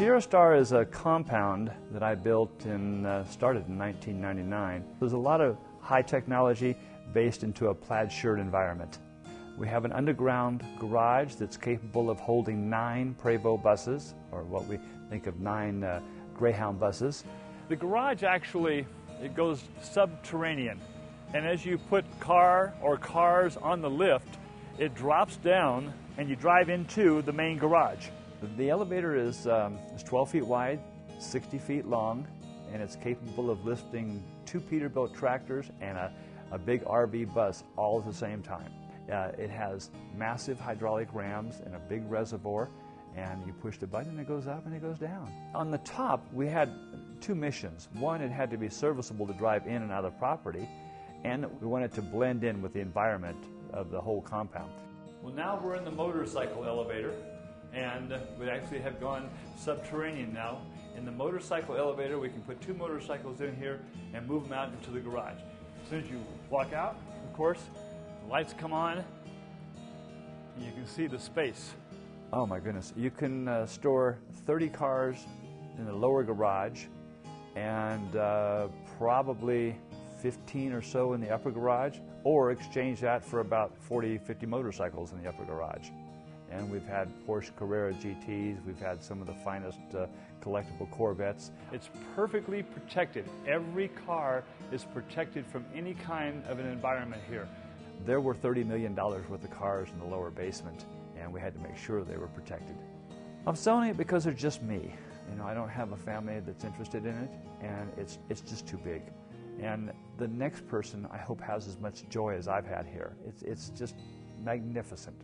Sierra Star is a compound that I built and uh, started in 1999. There's a lot of high technology based into a plaid shirt environment. We have an underground garage that's capable of holding nine Prevost buses, or what we think of nine uh, Greyhound buses. The garage actually it goes subterranean, and as you put car or cars on the lift, it drops down and you drive into the main garage. The elevator is, um, is 12 feet wide, 60 feet long, and it's capable of lifting two Peterbilt tractors and a, a big RV bus all at the same time. Uh, it has massive hydraulic rams and a big reservoir, and you push the button and it goes up and it goes down. On the top, we had two missions. One, it had to be serviceable to drive in and out of property, and we wanted to blend in with the environment of the whole compound. Well, now we're in the motorcycle elevator, and we actually have gone subterranean now. In the motorcycle elevator, we can put two motorcycles in here and move them out into the garage. As soon as you walk out, of course, the lights come on, you can see the space. Oh my goodness. You can uh, store 30 cars in the lower garage and uh, probably 15 or so in the upper garage, or exchange that for about 40, 50 motorcycles in the upper garage. And we've had Porsche Carrera GTs, we've had some of the finest uh, collectible Corvettes. It's perfectly protected. Every car is protected from any kind of an environment here. There were $30 million worth of cars in the lower basement, and we had to make sure they were protected. I'm selling it because they're just me. You know, I don't have a family that's interested in it, and it's, it's just too big. And the next person, I hope, has as much joy as I've had here. It's, it's just magnificent.